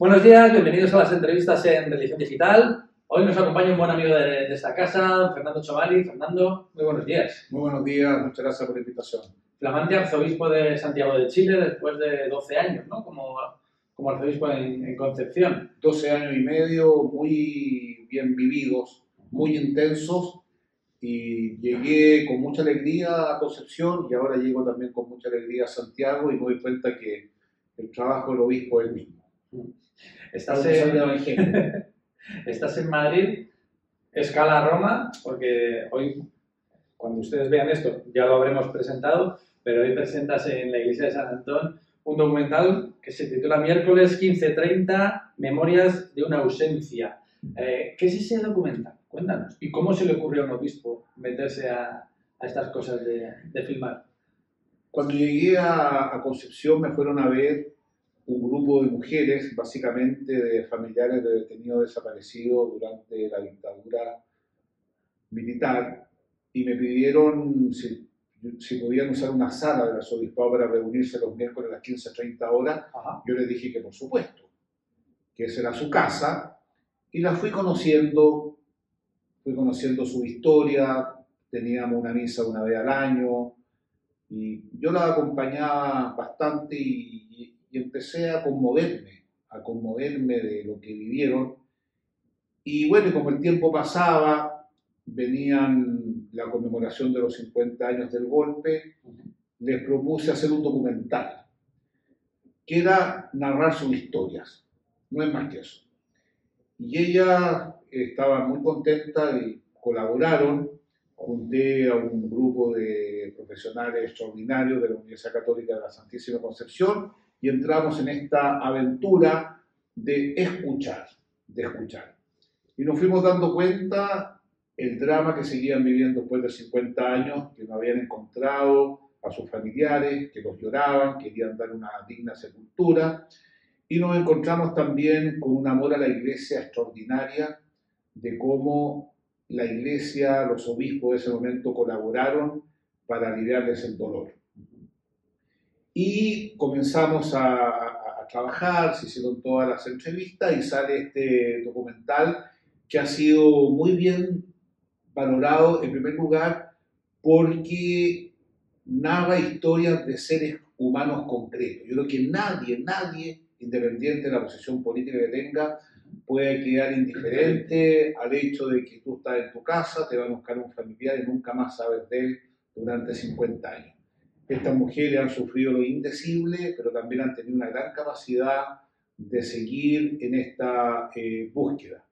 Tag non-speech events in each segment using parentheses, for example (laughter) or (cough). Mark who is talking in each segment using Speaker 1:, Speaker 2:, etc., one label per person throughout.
Speaker 1: Buenos días, bienvenidos a las entrevistas en Religión Digital. Hoy nos acompaña un buen amigo de, de esta casa, Fernando Chavali. Fernando, muy buenos días.
Speaker 2: Muy buenos días, muchas gracias por la invitación.
Speaker 1: Flamante arzobispo de Santiago de Chile después de 12 años, ¿no? Como, como arzobispo en, en Concepción.
Speaker 2: 12 años y medio muy bien vividos, muy intensos y llegué con mucha alegría a Concepción y ahora llego también con mucha alegría a Santiago y me doy cuenta que el trabajo del obispo es el mismo.
Speaker 1: Estás en, (laughs) estás en Madrid, escala Roma, porque hoy, cuando ustedes vean esto, ya lo habremos presentado, pero hoy presentas en la iglesia de San Antón un documental que se titula Miércoles 15.30, Memorias de una ausencia. Eh, ¿Qué es ese documental? Cuéntanos. ¿Y cómo se le ocurrió a un obispo meterse a, a estas cosas de, de filmar?
Speaker 2: Cuando llegué a, a Concepción me fueron a ver un grupo de mujeres, básicamente de familiares de detenidos desaparecidos durante la dictadura militar, y me pidieron si, si podían usar una sala del arzobispado para reunirse los miércoles a las 15.30 horas.
Speaker 1: Ajá.
Speaker 2: Yo les dije que por supuesto, que esa era su casa, y la fui conociendo, fui conociendo su historia, teníamos una misa una vez al año, y yo la acompañaba bastante y, y- empecé a conmoverme, a conmoverme de lo que vivieron. Y bueno, como el tiempo pasaba, venían la conmemoración de los 50 años del golpe, les propuse hacer un documental, que era narrar sus historias, no es más que eso. Y ella estaba muy contenta y colaboraron. Junté a un grupo de profesionales extraordinarios de la Universidad Católica de la Santísima Concepción y entramos en esta aventura de escuchar, de escuchar. Y nos fuimos dando cuenta el drama que seguían viviendo después de 50 años, que no habían encontrado a sus familiares, que los lloraban, querían dar una digna sepultura. Y nos encontramos también con un amor a la iglesia extraordinaria, de cómo la iglesia, los obispos de ese momento colaboraron para aliviarles el dolor. Y comenzamos a, a- trabajar, se hicieron todas las entrevistas y sale este documental que ha sido muy bien valorado en primer lugar porque narra historias de seres humanos concretos. Yo creo que nadie, nadie, independiente de la posición política que tenga, puede quedar indiferente al hecho de que tú estás en tu casa, te va a buscar un familiar y nunca más sabes de él durante 50 años. Estas mujeres han sufrido lo indecible, pero también han tenido una gran capacidad de seguir en esta eh, búsqueda.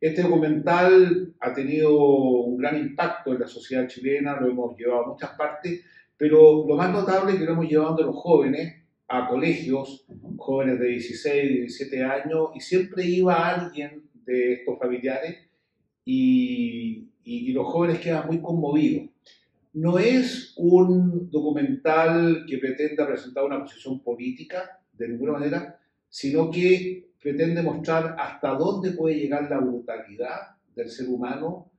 Speaker 2: Este documental ha tenido un gran impacto en la sociedad chilena, lo hemos llevado a muchas partes, pero lo más notable es que lo hemos llevado a los jóvenes a colegios, jóvenes de 16, 17 años, y siempre iba alguien de estos familiares y, y- y los jóvenes quedan muy conmovidos. No es un documental que pretenda presentar una posición política, de ninguna manera, sino que pretende mostrar hasta dónde puede llegar la brutalidad del ser humano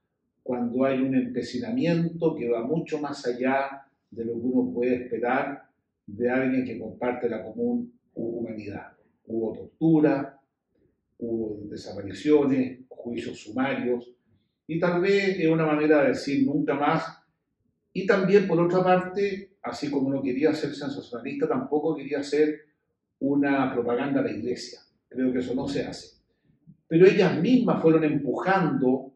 Speaker 2: cuando hay un empecinamiento que va mucho más allá de lo que uno puede esperar de alguien que comparte la común humanidad. Hubo tortura, hubo desapariciones, juicios sumarios, y tal vez es una manera de decir nunca más. Y también, por otra parte, así como no quería ser sensacionalista, tampoco quería ser una propaganda a la iglesia. Creo que eso no se hace. Pero ellas mismas fueron empujando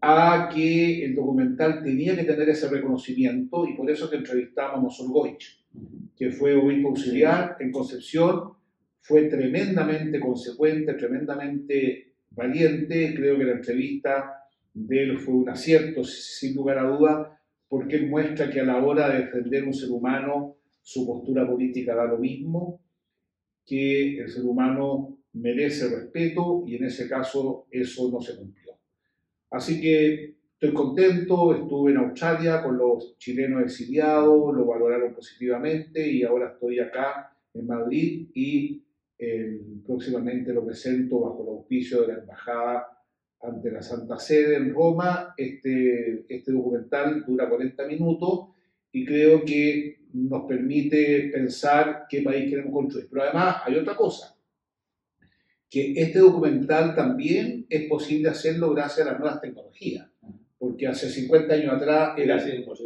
Speaker 2: a que el documental tenía que tener ese reconocimiento y por eso que entrevistamos a Goich, que fue obispo auxiliar en Concepción, fue tremendamente consecuente, tremendamente valiente. Creo que la entrevista de él fue un acierto, sin lugar a duda, porque él muestra que a la hora de defender un ser humano, su postura política da lo mismo, que el ser humano merece respeto y en ese caso eso no se cumplió. Así que estoy contento, estuve en Australia con los chilenos exiliados, lo valoraron positivamente y ahora estoy acá en Madrid y eh, próximamente lo presento bajo el auspicio de la Embajada ante la Santa Sede en Roma. Este, este documental dura 40 minutos y creo que nos permite pensar qué país queremos construir. Pero además hay otra cosa. que este documental también es posible hacerlo gracias a las nuevas tecnologías, porque hace 50 años atrás era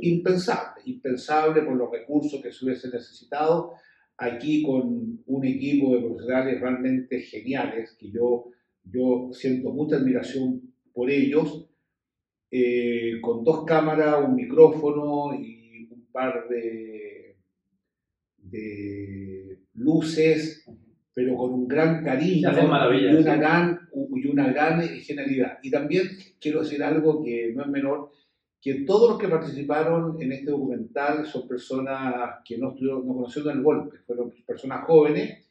Speaker 2: impensable, impensable por los recursos que se hubiesen necesitado. Aquí con un equipo de profesionales realmente geniales, que yo, yo siento mucha admiración por ellos, eh, con dos cámaras, un micrófono y un par de, de luces, pero con un gran cariño y, una gran, y una gran genialidad. Y también quiero decir algo que no es menor, que todos los que participaron en este documental son personas que no, no conocieron el golpe, fueron personas jóvenes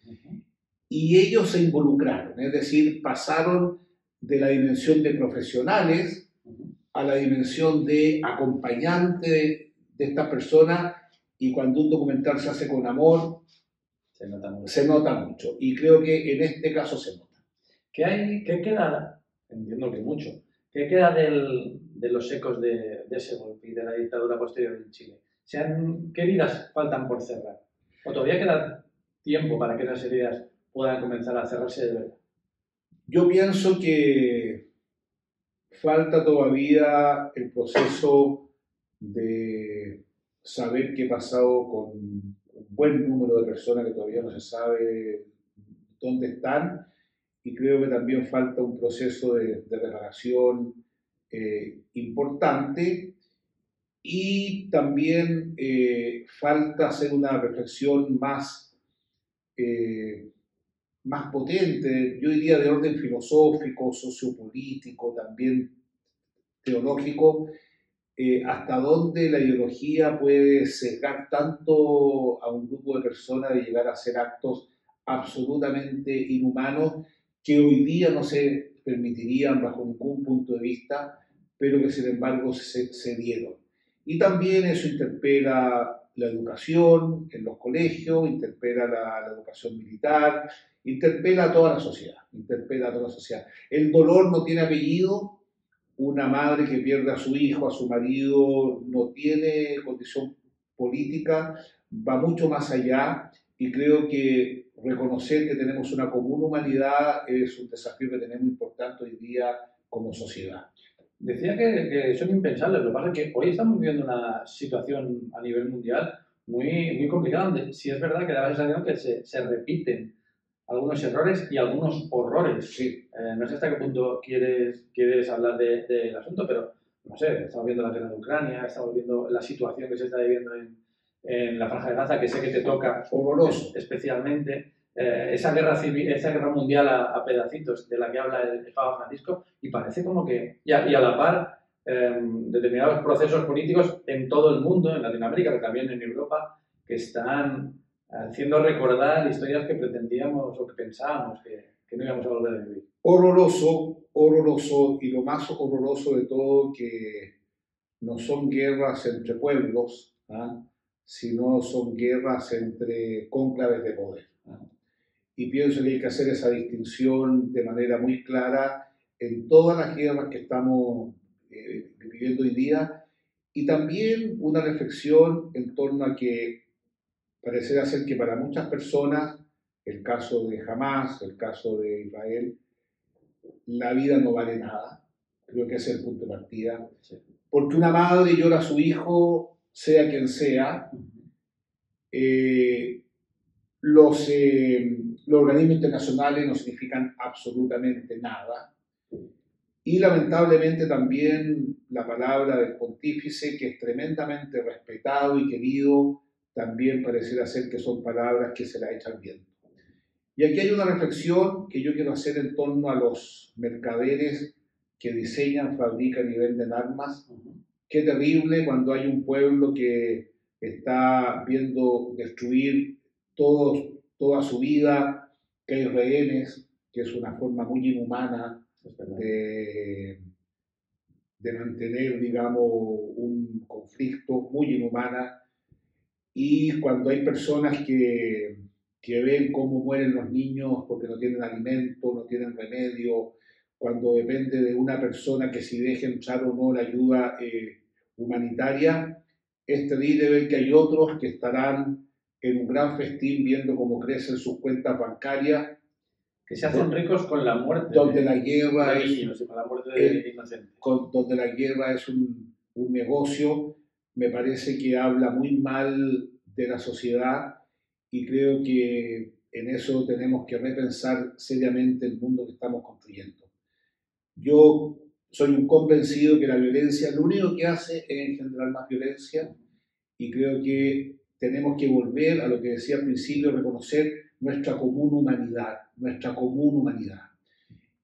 Speaker 2: y ellos se involucraron, es decir, pasaron de la dimensión de profesionales a la dimensión de acompañante de, de esta persona y cuando un documental se hace con amor,
Speaker 1: se nota mucho.
Speaker 2: Se nota mucho. Y creo que en este caso se nota.
Speaker 1: ¿Qué, hay, qué queda? Entiendo que mucho. ¿Qué queda del, de los ecos de, de, ese golpe y de la dictadura posterior en Chile? ¿Sean, ¿Qué heridas faltan por cerrar? ¿O todavía queda tiempo para que esas heridas puedan comenzar a cerrarse de verdad?
Speaker 2: Yo pienso que falta todavía el proceso de saber qué ha pasado con buen número de personas que todavía no se sabe dónde están y creo que también falta un proceso de, de reparación eh, importante y también eh, falta hacer una reflexión más, eh, más potente, yo diría de orden filosófico, sociopolítico, también teológico, eh, hasta dónde la ideología puede sesgar tanto a un grupo de personas de llegar a hacer actos absolutamente inhumanos que hoy día no se permitirían bajo ningún punto de vista, pero que sin embargo se, se dieron. Y también eso interpela la educación en los colegios, interpela la, educación militar, interpela a toda la sociedad, interpela a toda la sociedad. El dolor no tiene apellido una madre que pierde a su hijo, a su marido, no tiene condición política, va mucho más allá y creo que reconocer que tenemos una común humanidad es un desafío que tenemos importante hoy día como sociedad.
Speaker 1: Decía que, son impensables, lo que pasa es que hoy estamos viviendo una situación a nivel mundial muy, muy complicada, donde sí es verdad que da la sensación que se, se repiten algunos errores y algunos horrores.
Speaker 2: Sí.
Speaker 1: Eh, no sé hasta qué punto quieres, quieres hablar del de, asunto, pero no sé, estamos viendo la guerra de Ucrania, estamos viendo la situación que se está viviendo en, en la Franja de Gaza, que sé que te toca
Speaker 2: horroroso
Speaker 1: especialmente. Eh, esa, guerra civil, esa guerra mundial a, pedacitos de la que habla el, Papa Francisco, y parece como que, y a, y a la par, eh, determinados procesos políticos en todo el mundo, en Latinoamérica, pero también en Europa, que están haciendo recordar historias que pretendíamos o que pensábamos que, que no íbamos a volver a vivir.
Speaker 2: Horroroso, horroroso, y lo más horroroso de todo que no son guerras entre pueblos, ¿ah? sino son guerras entre cónclaves de poder. ¿ah? Y pienso que hay que hacer esa distinción de manera muy clara en todas las guerras que estamos eh, viviendo hoy día y también una reflexión en torno a que pareciera ser que para muchas personas, el caso de Hamas, el caso de Israel, la vida no vale nada. Creo que ese es el punto de partida. Porque una madre llora a su hijo, sea quien sea, eh, los, eh, los organismos internacionales no significan absolutamente nada. Y lamentablemente también la palabra del pontífice, que es tremendamente respetado y querido también pareciera ser que son palabras que se la echan viento. Y aquí hay una reflexión que yo quiero hacer en torno a los mercaderes que diseñan, fabrican y venden armas. Qué terrible cuando hay un pueblo que está viendo destruir todos, toda su vida, que hay rehenes, que es una forma muy inhumana de, de mantener, digamos, un conflicto muy inhumana. Y cuando hay personas que, que ven cómo mueren los niños porque no tienen alimento, no tienen remedio, cuando depende de una persona que si deja entrar o no la ayuda eh, humanitaria, es terrible ver que hay otros que estarán en un gran festín viendo cómo crecen sus cuentas bancarias
Speaker 1: que se hacen ricos con la muerte
Speaker 2: donde
Speaker 1: de,
Speaker 2: la guerra
Speaker 1: de
Speaker 2: es,
Speaker 1: niños y con la muerte de
Speaker 2: eh,
Speaker 1: inocentes.
Speaker 2: con- donde la guerra es un, un negocio, me parece que habla muy mal de la sociedad y creo que en eso tenemos que repensar seriamente el mundo que estamos construyendo. Yo soy un convencido que la violencia lo único que hace es engendrar más violencia y creo que tenemos que volver a lo que decía al principio, reconocer nuestra común humanidad, nuestra común humanidad.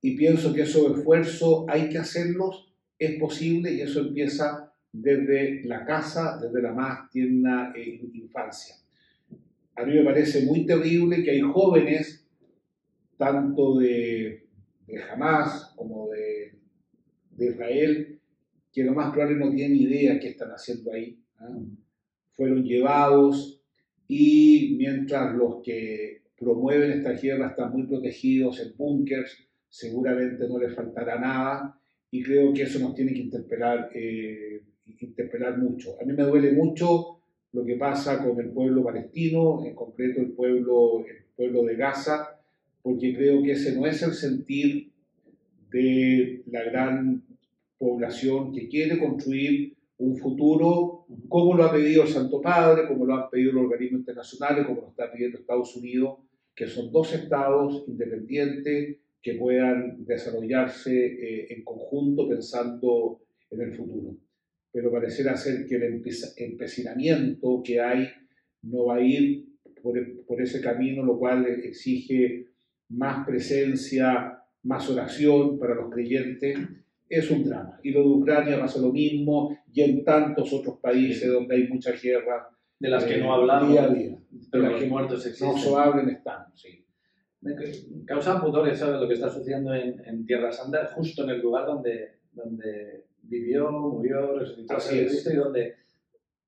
Speaker 2: Y pienso que esos esfuerzos hay que hacerlos, es posible y eso empieza desde la casa, desde la más tierna eh, infancia. A mí me parece muy terrible que hay jóvenes, tanto de, de Hamas como de, de Israel, que lo más probable no tienen idea qué están haciendo ahí. ¿ah? Fueron llevados y mientras los que promueven esta guerra están muy protegidos en búnkers, seguramente no les faltará nada y creo que eso nos tiene que interpelar, eh, interpelar mucho. A mí me duele mucho lo que pasa con el pueblo palestino, en concreto el pueblo, el pueblo de Gaza, porque creo que ese no es el sentir de la gran población que quiere construir un futuro como lo ha pedido el Santo Padre, como lo han pedido los organismos internacionales, como lo está pidiendo Estados Unidos, que son dos estados independientes que puedan desarrollarse eh, en conjunto pensando en el futuro. Pero pareciera ser que el empe- empecinamiento que hay no va a ir por, por ese camino, lo cual exige más presencia, más oración para los creyentes. Es un drama. Y lo de Ucrania pasa lo mismo, y en tantos otros países donde hay mucha guerra.
Speaker 1: De las que
Speaker 2: eh,
Speaker 1: no hablamos,
Speaker 2: Día a día.
Speaker 1: pero los
Speaker 2: que
Speaker 1: muertos existen.
Speaker 2: No se hablen están, sí.
Speaker 1: Causa pudor eso de lo que está sucediendo en, en Tierra Santa, justo en el lugar donde, donde vivió, murió, resucitó
Speaker 2: Así es.
Speaker 1: y donde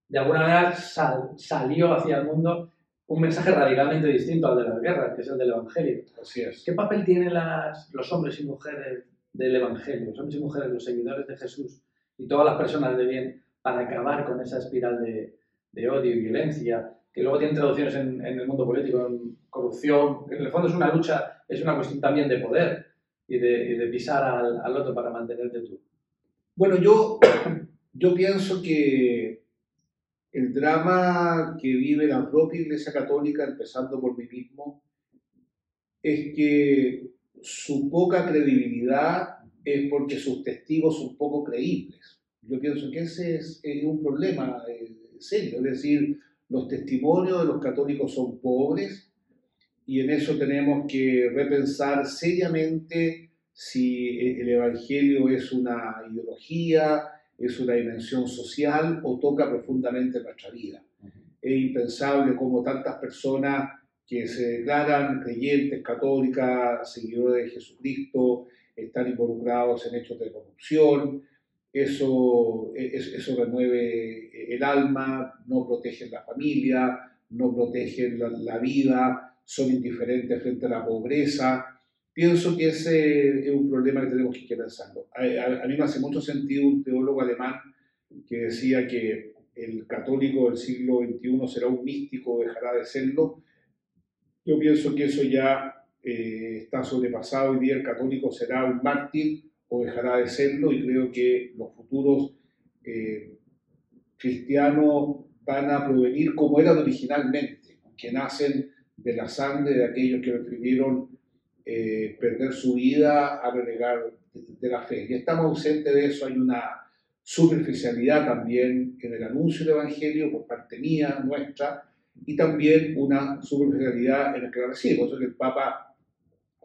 Speaker 1: de alguna manera sal- salió hacia el mundo un mensaje radicalmente distinto al de las guerras, que es el del Evangelio.
Speaker 2: Así es.
Speaker 1: ¿Qué papel tienen las, los hombres y mujeres del Evangelio, hombres y mujeres, los seguidores de Jesús y todas las personas de bien para acabar con esa espiral de, odio y violencia, que luego tiene traducciones en, el mundo político, en corrupción, que en el fondo es una lucha, es una cuestión también de poder y de, pisar al, al otro para mantenerte tú?
Speaker 2: Bueno, yo, (coughs) yo pienso que el drama que vive la propia Iglesia Católica, empezando por mí mismo, es que su poca credibilidad es porque sus testigos son poco creíbles. Yo pienso que ese es, eh, un problema eh, serio, es decir, los testimonios de los católicos son pobres y en eso tenemos que repensar seriamente si el Evangelio es una ideología, es una dimensión social o toca profundamente nuestra vida. Es impensable cómo tantas personas que se declaran creyentes, católicas, seguidores de Jesucristo, están involucrados en hechos de corrupción. Eso, es- eso remueve el alma, no protegen la familia, no protegen la, la vida, son indiferentes frente a la pobreza. Pienso que ese es un problema que tenemos que ir pensando. A, a- a mí me hace mucho sentido un teólogo alemán que decía que el católico del siglo XXI será un místico dejará de serlo. Yo pienso que eso ya eh, está sobrepasado. Hoy día el católico será un mártir o dejará de serlo y creo que los futuros eh, cristianos van a provenir como eran originalmente, que nacen de la sangre de aquellos que prefirieron eh, perder su vida a renegar de, la fe. Y estamos ausentes de eso, hay una superficialidad también en el anuncio del Evangelio por parte mía, nuestra, y también una superficialidad en el que recibe. Por eso que el Papa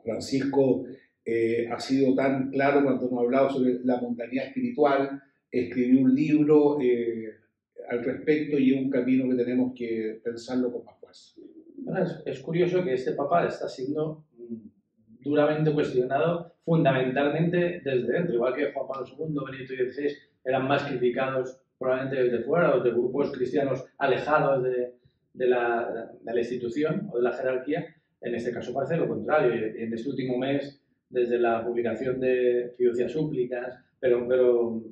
Speaker 2: Francisco eh, ha sido tan claro cuando nos ha hablado sobre la mundanidad espiritual, escribió un libro eh, al respecto y es un camino que tenemos que pensarlo con más fuerza.
Speaker 1: Ahora, es, es curioso que este papa está siendo mm, duramente cuestionado fundamentalmente desde dentro, igual que Juan Pablo II, Benito XVI eran más criticados probablemente desde fuera o de grupos cristianos alejados de, de, la, de la institución o de la jerarquía, en este caso parece lo contrario. En este último mes, desde la publicación de Fiducia Súplicas, pero, pero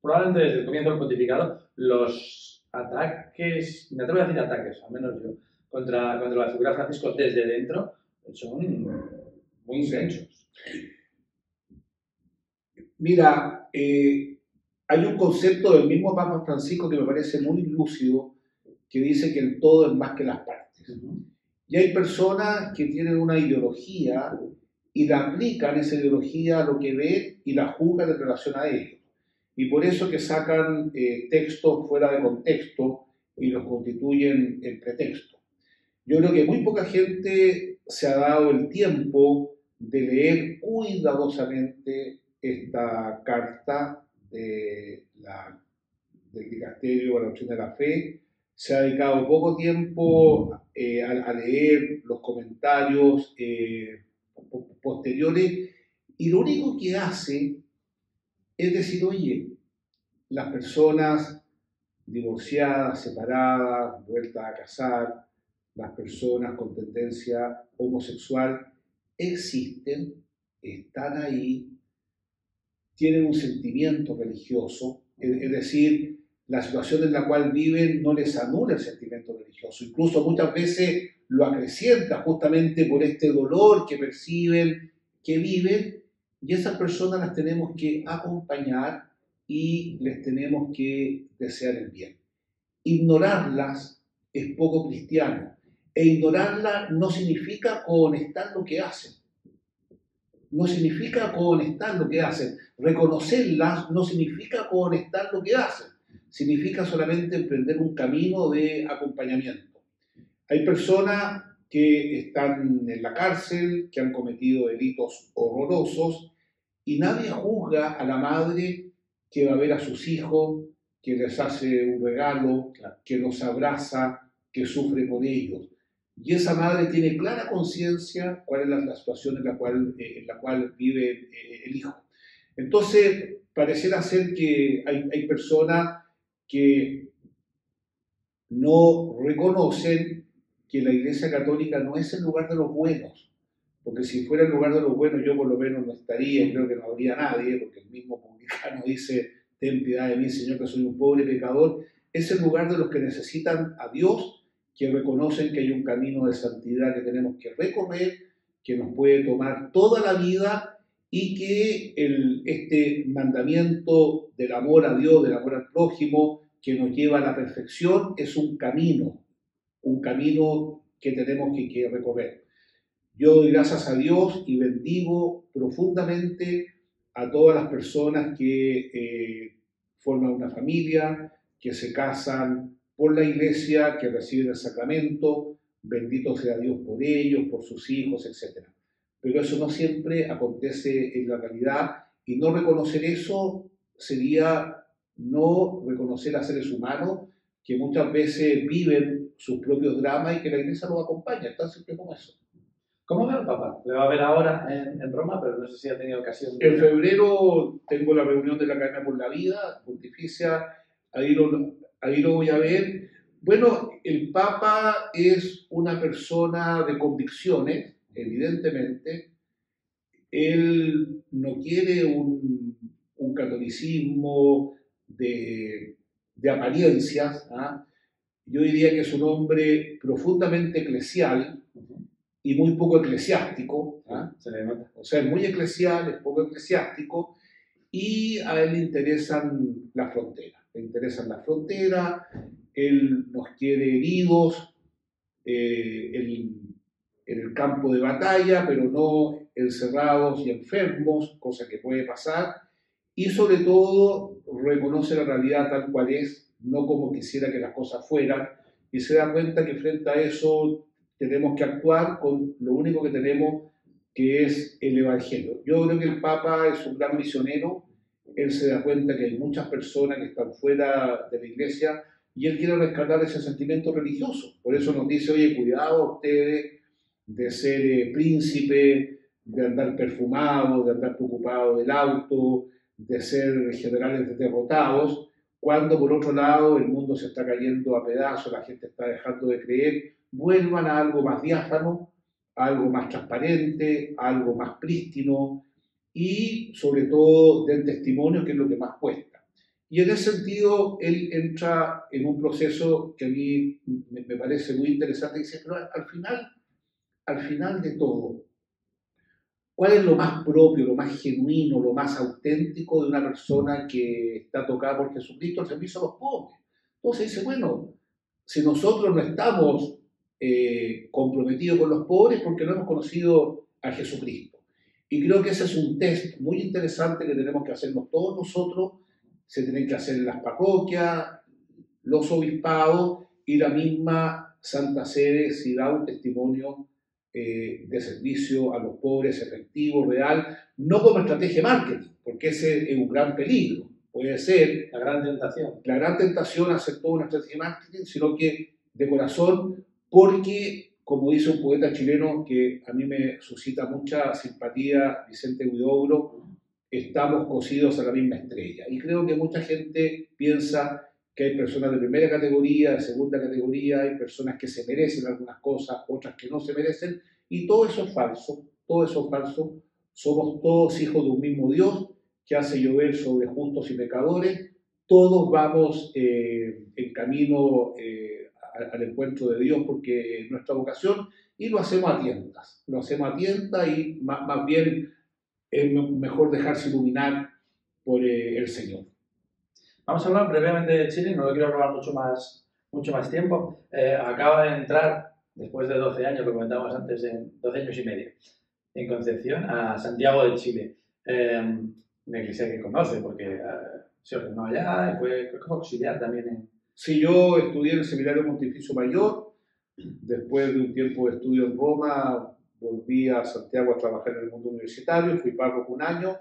Speaker 1: probablemente desde el comienzo del pontificado, los ataques, me atrevo a decir ataques, al menos yo, contra, contra la figura de Francisco desde dentro, son muy intensos.
Speaker 2: Mira, eh, hay un concepto del mismo Papa Francisco que me parece muy lúcido, que dice que el todo es más que las partes. Y hay personas que tienen una ideología y la aplican esa ideología a lo que ven y la juzgan en relación a ello. Y por eso que sacan eh, textos fuera de contexto y los constituyen en pretexto. Yo creo que muy poca gente se ha dado el tiempo de leer cuidadosamente esta carta de la, del Dicasterio de la Opción de la Fe. Se ha dedicado poco tiempo eh, a, leer los comentarios eh, posteriores y lo único que hace es decir, oye, las personas divorciadas, separadas, vueltas a casar, las personas con tendencia homosexual, existen, están ahí, tienen un sentimiento religioso, es decir, la situación en la cual viven no les anula el sentimiento religioso, incluso muchas veces lo acrecienta justamente por este dolor que perciben, que viven, y esas personas las tenemos que acompañar y les tenemos que desear el bien. Ignorarlas es poco cristiano. E ignorarlas no significa cohonestar lo que hacen. No significa cohonestar lo que hacen. Reconocerlas no significa cohonestar lo que hacen. Significa solamente emprender un camino de acompañamiento. Hay personas que están en la cárcel, que han cometido delitos horrorosos y nadie juzga a la madre que va a ver a sus hijos, que les hace un regalo, que los abraza, que sufre con ellos. Y esa madre tiene clara conciencia cuál es la, situación en la cual, eh, en la cual vive eh, el hijo. Entonces, pareciera ser que hay, hay personas que no reconocen que la Iglesia Católica no es el lugar de los buenos, porque si fuera el lugar de los buenos, yo por lo menos no estaría, creo que no habría nadie, porque el mismo publicano (laughs) dice, ten piedad de mí, Señor, que soy un pobre pecador. Es el lugar de los que necesitan a Dios, que reconocen que hay un camino de santidad que tenemos que recorrer, que nos puede tomar toda la vida y que este mandamiento del amor a Dios, del amor al prójimo, que nos lleva a la perfección, es un camino, un camino que tenemos que, recorrer. Yo doy gracias a Dios y bendigo profundamente a todas las personas que eh, forman una familia, que se casan por la iglesia, que reciben el sacramento, bendito sea Dios por ellos, por sus hijos, etc. Pero eso no siempre acontece en la realidad y no reconocer eso sería no reconocer a seres humanos que muchas veces viven sus propios dramas y que la iglesia los acompaña, está siempre como eso.
Speaker 1: ¿Cómo ve el Papa? Le va a ver ahora en, Roma, pero no sé si ha tenido ocasión.
Speaker 2: En febrero tengo la reunión de la Academia por la Vida, Pontificia, ahí lo, ahí lo voy a ver. Bueno, el Papa es una persona de convicciones, evidentemente. Él no quiere un, un catolicismo de, de apariencias. ¿ah? Yo diría que es un hombre profundamente eclesial, y muy poco eclesiástico. ¿ah? O sea, es muy eclesial, es poco eclesiástico, y a él le interesan las fronteras. Le interesan las fronteras, él nos quiere heridos eh, en, el campo de batalla, pero no encerrados y enfermos, cosa que puede pasar, y sobre todo reconoce la realidad tal cual es, no como quisiera que las cosas fueran, y se da cuenta que frente a eso tenemos que actuar con lo único que tenemos, que es el Evangelio. Yo creo que el Papa es un gran misionero, él se da cuenta que hay muchas personas que están fuera de la iglesia y él quiere rescatar ese sentimiento religioso. Por eso nos dice, oye, cuidado ustedes de ser eh, príncipe, de andar perfumado, de andar preocupado del auto, de ser generales derrotados, cuando por otro lado el mundo se está cayendo a pedazos, la gente está dejando de creer vuelvan a algo más diáfano, algo más transparente, algo más prístino y sobre todo del testimonio, que es lo que más cuesta. Y en ese sentido, él entra en un proceso que a mí me, parece muy interesante, y dice, pero al final, al final de todo, cuál es lo más propio, lo más genuino, lo más auténtico de una persona que está tocada por Jesucristo al servicio a los pobres. Entonces dice, bueno, si nosotros no estamos eh, comprometidos con los pobres porque no hemos conocido a Jesucristo. Y creo que ese es un test muy interesante que tenemos que hacernos todos nosotros. Se tienen que hacer en las parroquias, los obispados y la misma Santa Sede si da un testimonio eh, de servicio a los pobres efectivo, real, no como estrategia de marketing, porque ese es un gran peligro. Puede ser
Speaker 1: la gran tentación.
Speaker 2: La gran tentación hacer toda una estrategia de marketing, sino que de corazón, porque, como dice un poeta chileno que a mí me suscita mucha simpatía, Vicente Huidobro, estamos cosidos a la misma estrella. Y creo que mucha gente piensa que hay personas de primera categoría, de segunda categoría, hay personas que se merecen algunas cosas, otras que no se merecen, y todo eso es falso, todo eso es falso. Somos todos hijos de un mismo Dios que hace llover sobre justos y pecadores, todos vamos eh, en camino eh, al encuentro de Dios porque es nuestra vocación y lo hacemos a tientas, lo hacemos a tientas y más, bien es mejor dejarse iluminar por eh, el Señor.
Speaker 1: Vamos a hablar brevemente de Chile, no lo quiero robar mucho más, mucho más tiempo. Eh, acaba de entrar, después de 12 años, lo comentábamos antes, en 12 años y medio, en Concepción, a Santiago de Chile. Eh, una iglesia que conoce, porque eh, se ordenó allá y fue, creo que fue auxiliar también. En...
Speaker 2: Sí, yo estudié en el Seminario Pontificio Mayor. Después de un tiempo de estudio en Roma, volví a Santiago a trabajar en el mundo universitario, fui párroco un año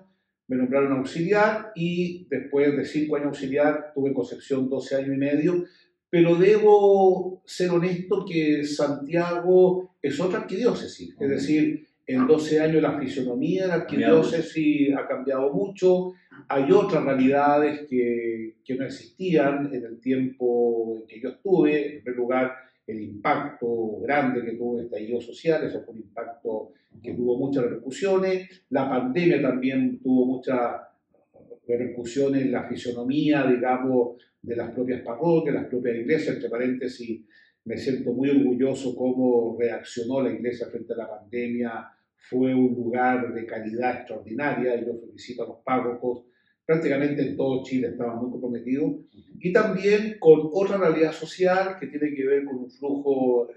Speaker 2: me nombraron auxiliar y después de cinco años auxiliar tuve en Concepción 12 años y medio, pero debo ser honesto que Santiago es otra arquidiócesis, es decir, en 12 años la fisonomía de la arquidiócesis ha cambiado mucho, hay otras realidades que, que no existían en el tiempo en que yo estuve, en primer lugar el impacto grande que tuvo el estallido social, eso fue un impacto que tuvo muchas repercusiones. La pandemia también tuvo muchas repercusiones en la fisonomía, digamos, de las propias parroquias, las propias iglesias. Entre paréntesis, me siento muy orgulloso cómo reaccionó la iglesia frente a la pandemia. Fue un lugar de calidad extraordinaria y yo felicito a los párrocos. Prácticamente en todo Chile estaban muy comprometidos. Y también con otra realidad social que tiene que ver con un flujo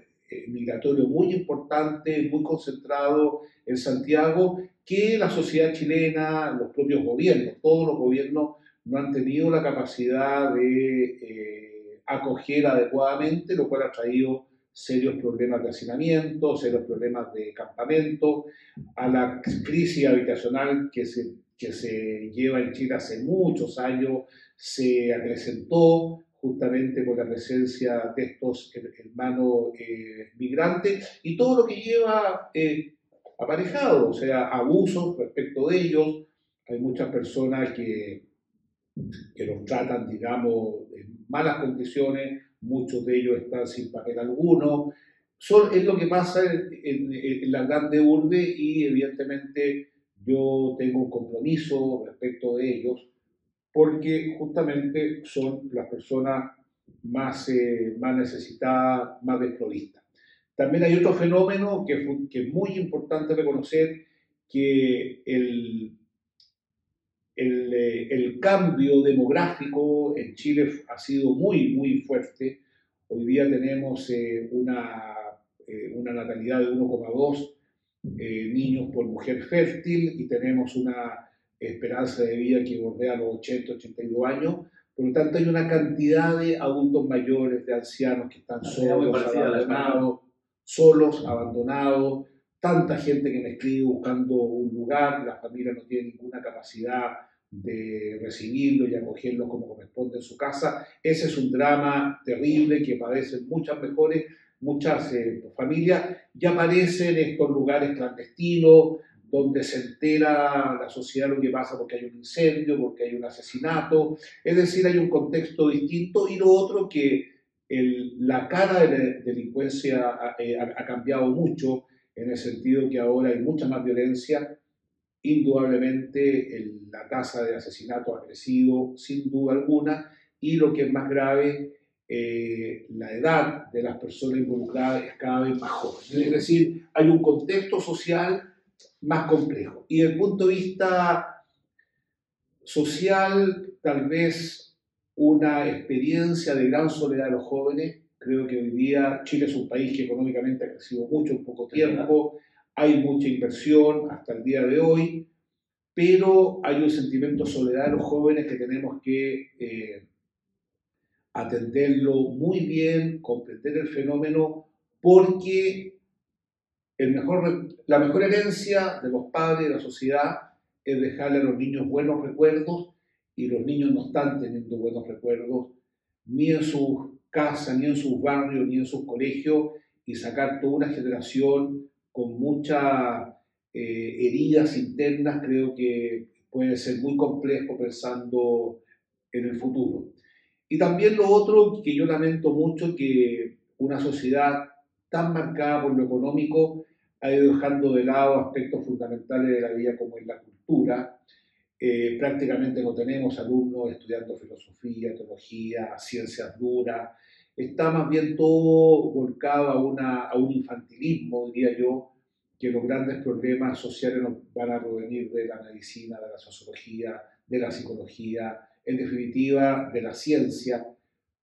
Speaker 2: migratorio muy importante, muy concentrado en Santiago, que la sociedad chilena, los propios gobiernos, todos los gobiernos no han tenido la capacidad de eh, acoger adecuadamente, lo cual ha traído serios problemas de hacinamiento, serios problemas de campamento, a la crisis habitacional que se, que se lleva en Chile hace muchos años, se acrecentó, justamente con la presencia de estos hermanos eh, migrantes y todo lo que lleva eh, aparejado, o sea, abusos respecto de ellos. Hay muchas personas que, que los tratan, digamos, en malas condiciones, muchos de ellos están sin papel alguno. Son, es lo que pasa en, en la grande urbe y evidentemente yo tengo un compromiso respecto de ellos porque justamente son las personas más, eh, más necesitadas, más desprovistas. También hay otro fenómeno que, es muy importante reconocer, que el, el, eh, el, cambio demográfico en Chile ha sido muy, muy fuerte. Hoy día tenemos eh, una, una natalidad de 1,2 niños por mujer fértil y tenemos una esperanza de vida que bordea los 80, 82 años. Por lo tanto, hay una cantidad de adultos mayores, de ancianos que están solos, abandonados, solos, abandonados. Tanta gente que me escribe buscando un lugar, la familia no tiene ninguna capacidad de recibirlo y acogerlo como corresponde en su casa. Ese es un drama terrible que padecen muchas mejores, muchas eh, familias. Ya aparecen estos lugares clandestinos, donde se entera la sociedad lo que pasa porque hay un incendio, porque hay un asesinato, es decir, hay un contexto distinto y lo otro que la cara de la delincuencia eh, ha, cambiado mucho en el sentido que ahora hay mucha más violencia, indudablemente la tasa de asesinato ha crecido sin duda alguna y lo que es más grave, eh, la edad de las personas involucradas es cada vez más joven. Es decir, hay un contexto social más complejo. Y desde el punto de vista social, tal vez una experiencia de gran soledad de los jóvenes. Creo que hoy día Chile es un país que económicamente ha crecido mucho en poco tiempo, hay mucha inversión hasta el día de hoy, pero hay un sentimiento de soledad de los jóvenes que tenemos que eh, atenderlo muy bien, comprender el fenómeno, porque el mejor, la mejor herencia de los padres de la sociedad es dejarle a los niños buenos recuerdos y los niños no están teniendo buenos recuerdos ni en sus casas, ni en sus barrios, ni en sus colegios y sacar toda una generación con muchas eh, heridas internas creo que puede ser muy complejo pensando en el futuro. Y también lo otro que yo lamento mucho, que una sociedad tan marcada por lo económico ha ido dejando de lado aspectos fundamentales de la vida como es la cultura. Eh, prácticamente no tenemos alumnos estudiando filosofía, teología, ciencias duras. Está más bien todo volcado a, una, a un infantilismo, diría yo, que los grandes problemas sociales nos van a provenir de la medicina, de la sociología, de la psicología, en definitiva, de la ciencia,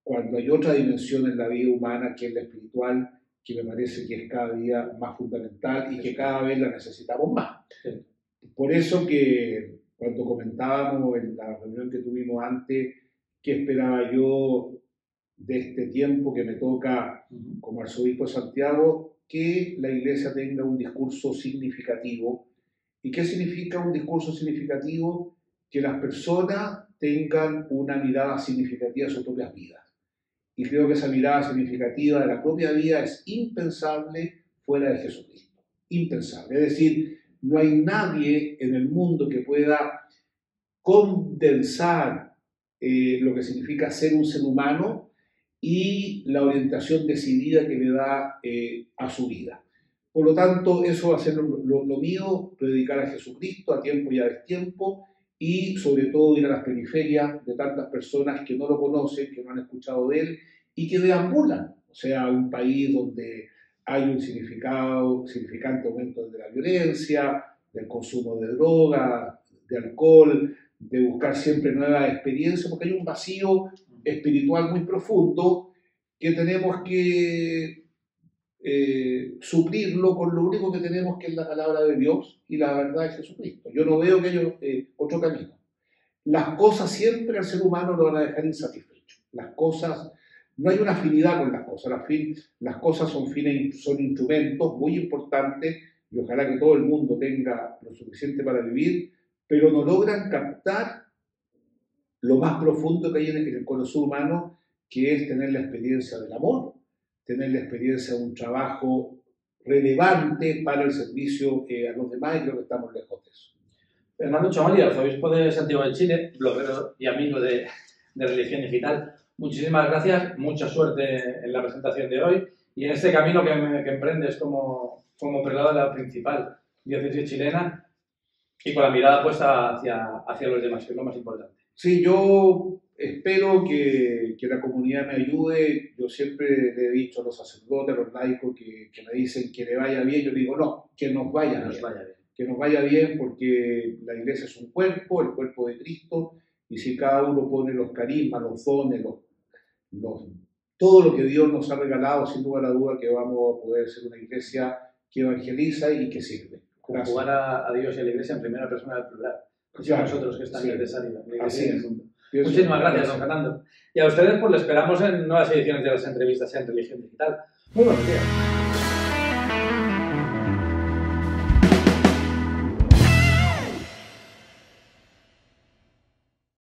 Speaker 2: cuando hay otra dimensión en la vida humana que es la espiritual, que me parece que es cada día más fundamental y que cada vez la necesitamos más. Por eso que cuando comentábamos en la reunión que tuvimos antes, qué esperaba yo de este tiempo que me toca como arzobispo de Santiago, que la iglesia tenga un discurso significativo. ¿Y qué significa un discurso significativo? Que las personas tengan una mirada significativa de sus propias vidas. Y creo que esa mirada significativa de la propia vida es impensable fuera de Jesucristo. Impensable. Es decir, no hay nadie en el mundo que pueda condensar eh, lo que significa ser un ser humano y la orientación decidida que le da eh, a su vida. Por lo tanto, eso va a ser lo, lo mío, predicar a Jesucristo a tiempo y a destiempo, y sobre todo ir a las periferias de tantas personas que no lo conocen, que no han escuchado de él y que deambulan. O sea, un país donde hay un significado, significante aumento de la violencia, del consumo de droga, de alcohol, de buscar siempre nuevas experiencias, porque hay un vacío espiritual muy profundo que tenemos que eh, suplirlo con lo único que tenemos que es la palabra de Dios y la verdad de Jesucristo. Yo no veo que haya eh, otro camino. Las cosas siempre al ser humano lo van a dejar insatisfecho. Las cosas, no hay una afinidad con las cosas. Las, las cosas son, fines, son instrumentos muy importantes y ojalá que todo el mundo tenga lo suficiente para vivir, pero no logran captar lo más profundo que hay en el corazón humano, que es tener la experiencia del amor, tener la experiencia de un trabajo relevante para el servicio eh, a los demás y creo que estamos lejos de eso.
Speaker 1: Fernando Chamali, arzobispo de Santiago de Chile, bloguero y amigo de, de Religión Digital. Muchísimas gracias, mucha suerte en la presentación de hoy y en este camino que, que emprendes como, como prelado de la principal diócesis chilena y con la mirada puesta hacia, hacia los demás, que es lo más importante.
Speaker 2: Sí, yo espero que, que, la comunidad me ayude. Yo siempre le he dicho a los sacerdotes, a los laicos que, que me dicen que le vaya bien. Yo digo, no, que nos vaya,
Speaker 1: Que nos
Speaker 2: bien.
Speaker 1: vaya bien.
Speaker 2: Que nos vaya bien porque la iglesia es un cuerpo, el cuerpo de Cristo, y si cada uno pone los carismas, los dones, los, los, todo lo que Dios nos ha regalado, sin lugar a duda que vamos a poder ser una iglesia que evangeliza y que sirve. Gracias.
Speaker 1: Jugar a, a Dios y a la Iglesia en primera persona del plural.
Speaker 2: Claro,
Speaker 1: nosotros que es tan
Speaker 2: sí.
Speaker 1: la Iglesia
Speaker 2: Así es.
Speaker 1: Muchísimas gracias, don Fernando. Y a ustedes, pues, le esperamos en nuevas ediciones de las entrevistas en Religión Digital. Muy buenos días.